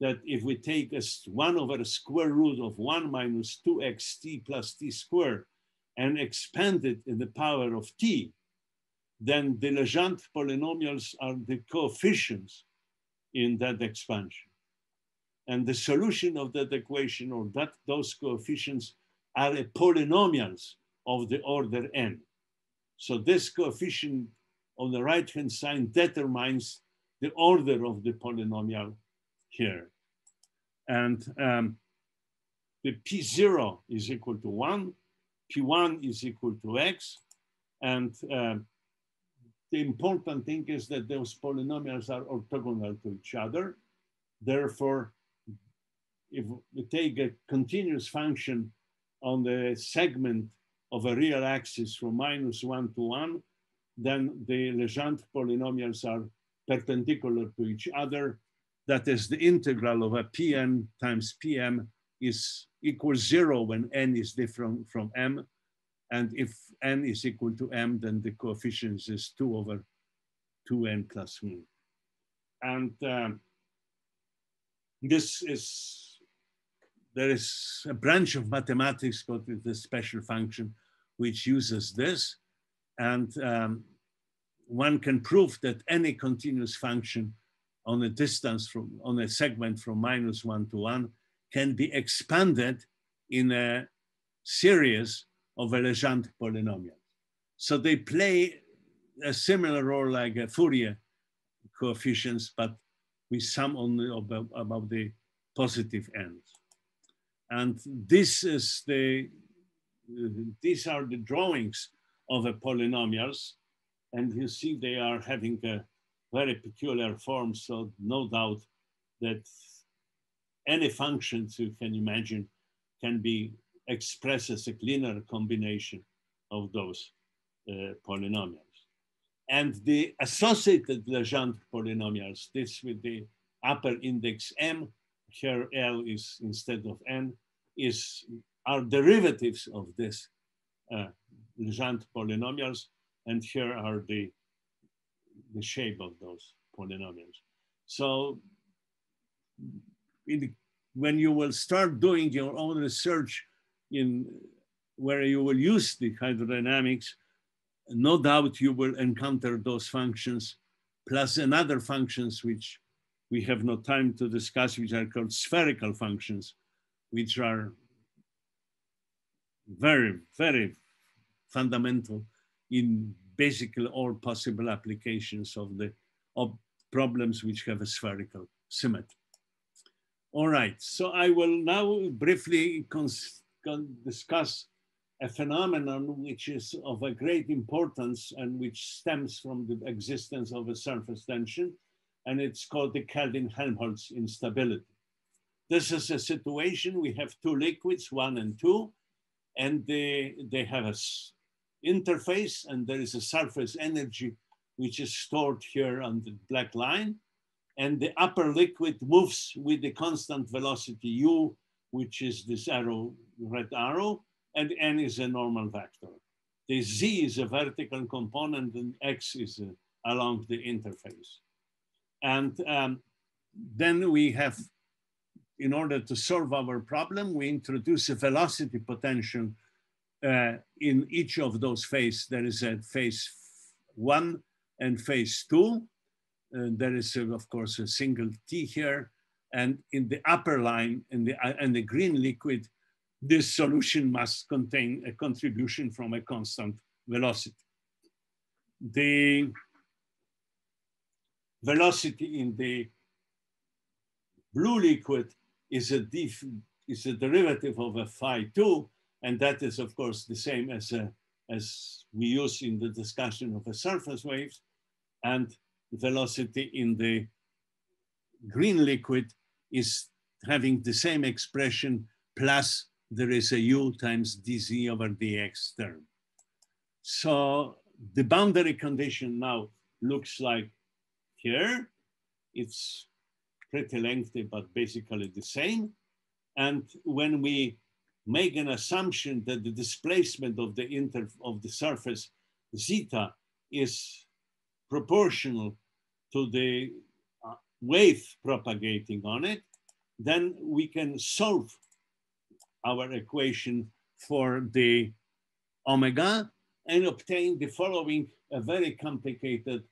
that if we take a 1 over square root of 1 minus 2xt plus t squared and expand it in the power of t, then the Legendre polynomials are the coefficients in that expansion. And the solution of that equation or that those coefficients are polynomials of the order n. So this coefficient on the right-hand side determines the order of the polynomial here. And um, the P0 is equal to one, P1 is equal to X. And uh, the important thing is that those polynomials are orthogonal to each other. Therefore, if we take a continuous function on the segment of a real axis from minus one to one, then the Legendre polynomials are perpendicular to each other. That is the integral of a Pn times Pm is equals zero when n is different from m. And if n is equal to m, then the coefficient is two over 2n plus 1. And um, this is, there is a branch of mathematics called the special function which uses this. And um, one can prove that any continuous function on a distance from, on a segment from minus one to one can be expanded in a series of a Legendre polynomials. So they play a similar role like a Fourier coefficients, but we sum only about, about the positive ends. And this is the these are the drawings of the polynomials. And you see they are having a very peculiar form. So no doubt that any functions you can imagine can be expressed as a linear combination of those uh, polynomials. And the associated Legendre polynomials, this with the upper index m, here L is instead of n, is are derivatives of this uh, Legendre polynomials. And here are the, the shape of those polynomials. So the, when you will start doing your own research in where you will use the hydrodynamics, no doubt you will encounter those functions plus another functions which we have no time to discuss, which are called spherical functions, which are very, very fundamental in basically all possible applications of the of problems which have a spherical symmetry. All right, so I will now briefly discuss a phenomenon which is of a great importance and which stems from the existence of a surface tension, and it's called the Kelvin-Helmholtz instability. This is a situation, we have two liquids, one and two, and they, they have a interface and there is a surface energy which is stored here on the black line. And the upper liquid moves with the constant velocity u, which is this arrow, red arrow, and n is a normal vector. The z is a vertical component and x is a, uh, along the interface. And um, then we have in order to solve our problem, we introduce a velocity potential uh, in each of those phases. There is a phase one and phase two. And there is, a, of course, a single t here. And in the upper line, in the, uh, in the green liquid, this solution must contain a contribution from a constant velocity. The velocity in the blue liquid is a, is a derivative of a phi 2, and that is, of course, the same as, a, as we use in the discussion of a surface waves, and velocity in the green liquid is having the same expression plus there is a u times dz over dx term. So the boundary condition now looks like here. It's pretty lengthy, but basically the same. And when we make an assumption that the displacement of the inter of the surface zeta is proportional to the uh, wave propagating on it, then we can solve our equation for the omega and obtain the following a very complicated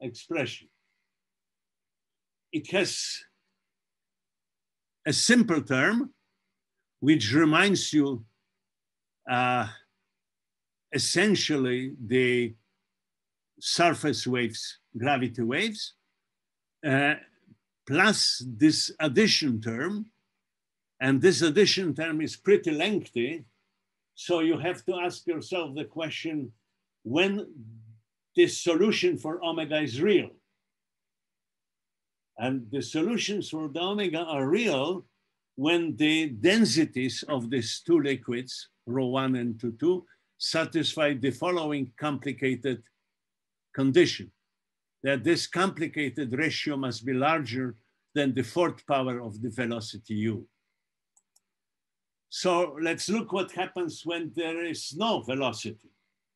expression. It has a simple term which reminds you uh, essentially the surface waves, gravity waves, uh, plus this addition term. And this addition term is pretty lengthy. So you have to ask yourself the question, when this solution for omega is real. And the solutions for the omega are real when the densities of these two liquids, rho one and rho two, satisfy the following complicated condition, that this complicated ratio must be larger than the fourth power of the velocity u. So let's look what happens when there is no velocity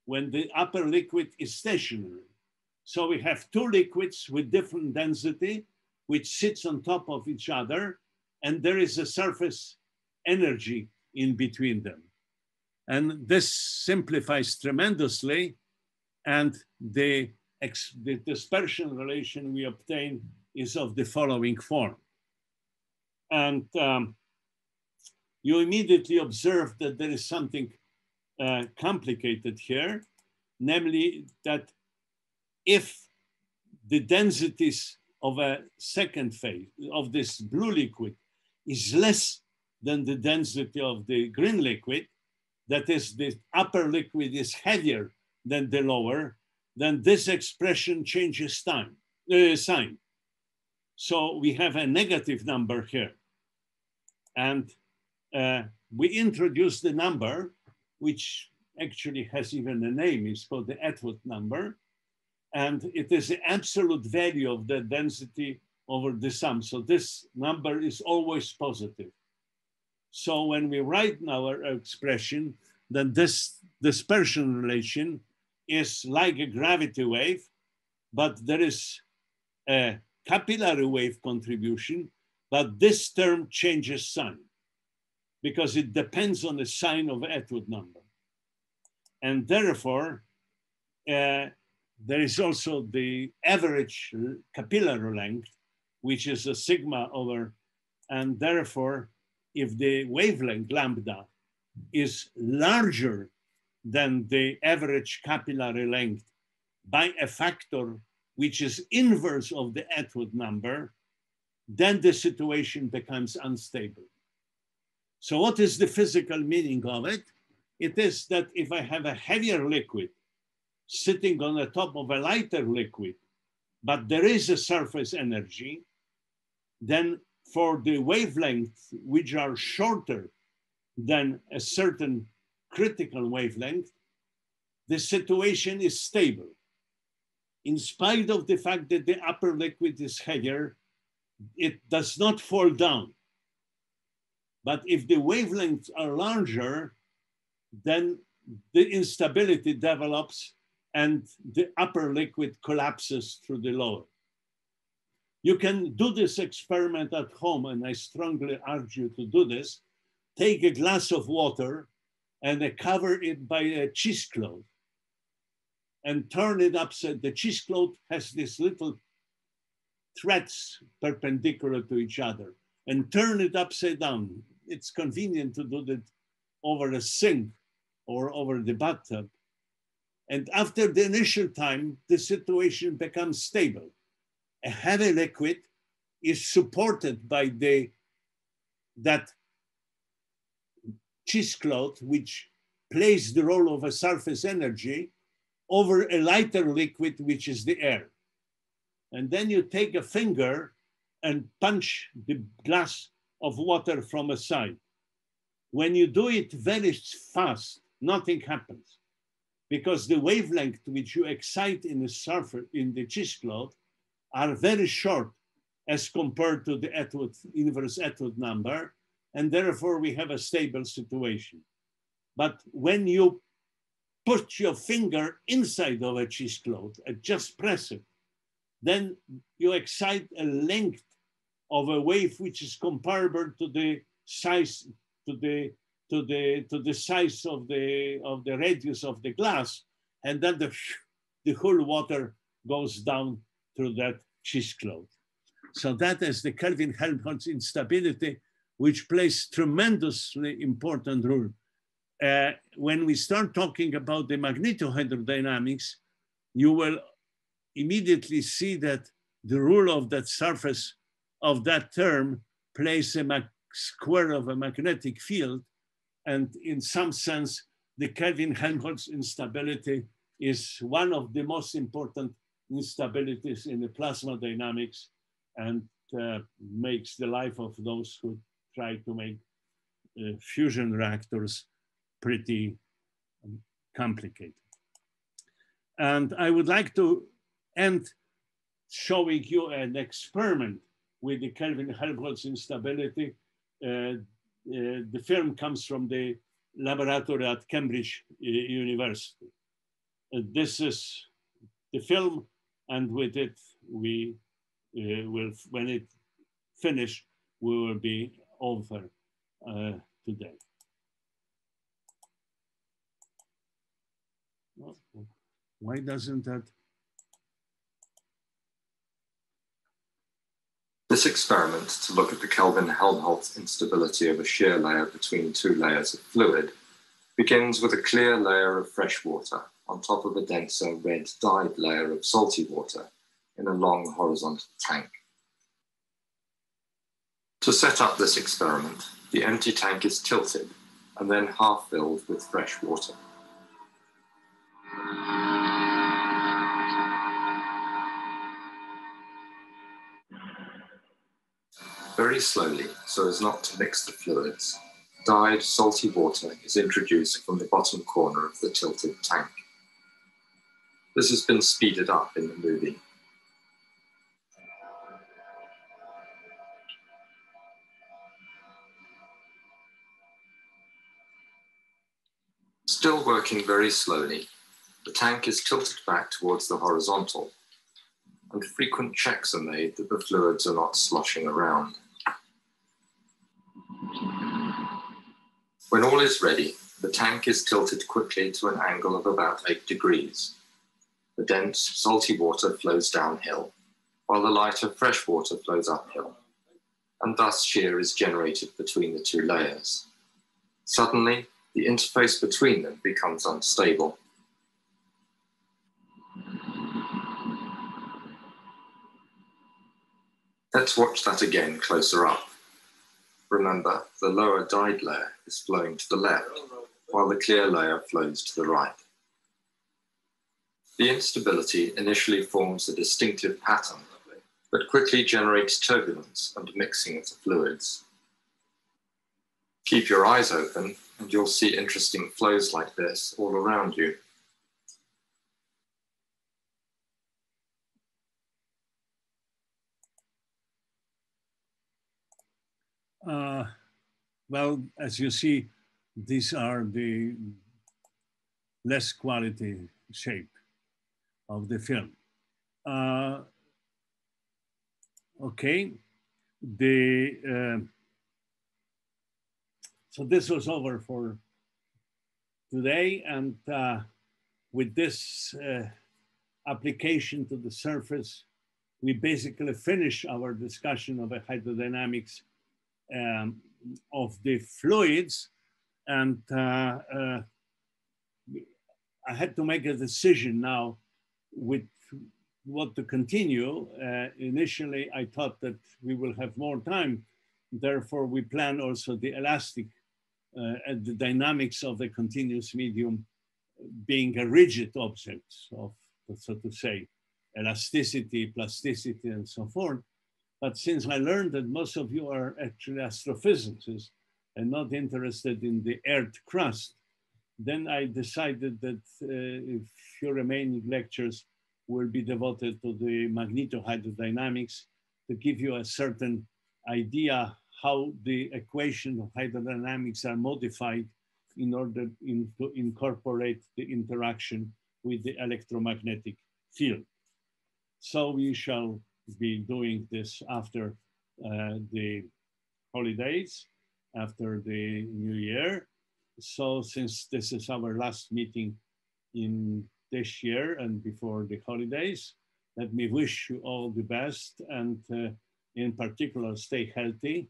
when the upper liquid is stationary. So we have two liquids with different density, which sits on top of each other, and there is a surface energy in between them. And this simplifies tremendously, and the, the dispersion relation we obtain is of the following form. And um, you immediately observe that there is something uh, complicated here, namely that if the densities of a second phase of this blue liquid is less than the density of the green liquid, that is the upper liquid is heavier than the lower, then this expression changes time, uh, sign. So we have a negative number here. And uh, we introduce the number which actually has even a name, it's called the Atwood number. And it is the absolute value of the density over the sum. So this number is always positive. So when we write our expression, then this dispersion relation is like a gravity wave, but there is a capillary wave contribution, but this term changes sign because it depends on the sign of Atwood number. And therefore, uh, there is also the average capillary length, which is a sigma over, and therefore, if the wavelength lambda is larger than the average capillary length by a factor which is inverse of the Atwood number, then the situation becomes unstable. So what is the physical meaning of it? It is that if I have a heavier liquid sitting on the top of a lighter liquid, but there is a surface energy, then for the wavelengths which are shorter than a certain critical wavelength, the situation is stable. In spite of the fact that the upper liquid is heavier, it does not fall down. But if the wavelengths are larger, then the instability develops and the upper liquid collapses through the lower. You can do this experiment at home, and I strongly urge you to do this. Take a glass of water and they cover it by a cheesecloth and turn it upside. The cheesecloth has these little threads perpendicular to each other. and turn it upside down. It's convenient to do that over a sink or over the bathtub. And after the initial time, the situation becomes stable. A heavy liquid is supported by the that cheesecloth, which plays the role of a surface energy over a lighter liquid, which is the air. And then you take a finger and punch the glass of water from a side. When you do it very fast, nothing happens because the wavelength which you excite in the surface in the cheesecloth are very short as compared to the Atwood, inverse Atwood number, and therefore we have a stable situation. But when you put your finger inside of a cheesecloth and just press it, then you excite a length of a wave which is comparable to the size to the to the to the size of the of the radius of the glass, and then the the whole water goes down through that cheesecloth. So that is the Kelvin-Helmholtz instability, which plays tremendously important role. Uh, when we start talking about the magnetohydrodynamics, you will immediately see that the rule of that surface of that term plays a square of a magnetic field. And in some sense, the Kelvin-Helmholtz instability is one of the most important instabilities in the plasma dynamics and uh, makes the life of those who try to make uh, fusion reactors pretty um, complicated. And I would like to end showing you an experiment with the Kelvin-Helmholtz instability. Uh, uh, the film comes from the laboratory at Cambridge uh, University. this is the film, and with it, we uh, will, when it finished, we will be over uh, today. Why doesn't that? This experiment to look at the Kelvin-Helmholtz instability of a shear layer between two layers of fluid begins with a clear layer of fresh water on top of a denser red dyed layer of salty water in a long horizontal tank. To set up this experiment, the empty tank is tilted and then half filled with fresh water. Very slowly, so as not to mix the fluids, dyed salty water is introduced from the bottom corner of the tilted tank. This has been speeded up in the movie working very slowly, the tank is tilted back towards the horizontal, and frequent checks are made that the fluids are not sloshing around. When all is ready, the tank is tilted quickly to an angle of about 8 degrees. The dense, salty water flows downhill, while the lighter fresh water flows uphill, and thus shear is generated between the two layers. Suddenly, the interface between them becomes unstable. Let's watch that again closer up. Remember, the lower dyed layer is flowing to the left, while the clear layer flows to the right. The instability initially forms a distinctive pattern, but quickly generates turbulence and mixing of the fluids. Keep your eyes open and you'll see interesting flows like this all around you. Uh, well, as you see, these are the less quality shape of the film. Uh, okay, the uh, so this was over for today. And uh, with this uh, application to the surface, we basically finish our discussion of the hydrodynamics um, of the fluids and uh, uh, I had to make a decision now with what to continue. Uh, initially, I thought that we will have more time. Therefore, we plan also the elastic uh, and the dynamics of the continuous medium being a rigid object of, so to say, elasticity, plasticity, and so forth. But since I learned that most of you are actually astrophysicists and not interested in the earth crust, then I decided that uh, few remaining lectures will be devoted to the magnetohydrodynamics to give you a certain idea how the equation of hydrodynamics are modified in order in, to incorporate the interaction with the electromagnetic field. So we shall be doing this after uh, the holidays, after the new year, so since this is our last meeting in this year and before the holidays, let me wish you all the best and uh, in particular, stay healthy.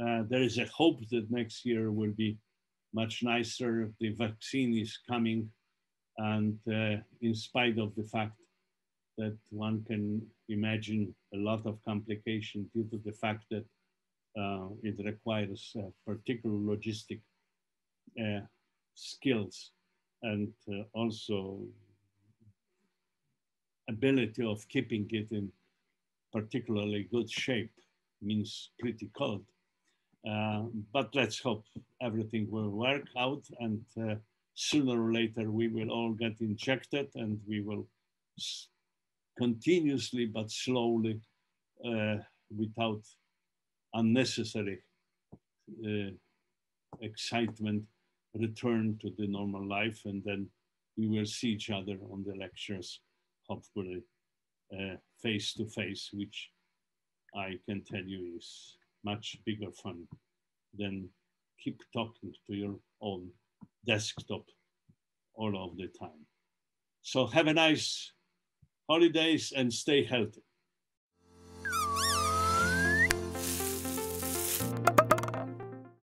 Uh, there is a hope that next year will be much nicer. The vaccine is coming and uh, in spite of the fact that one can imagine a lot of complication due to the fact that uh, it requires particular logistic uh, skills and uh, also ability of keeping it in particularly good shape means pretty cold. Uh, but let's hope everything will work out and uh, sooner or later we will all get injected and we will continuously but slowly uh, without unnecessary excitement return to the normal life and then we will see each other on the lectures, hopefully face to face, which I can tell you is much bigger fun than keep talking to your own desktop all of the time. So have a nice holidays and stay healthy.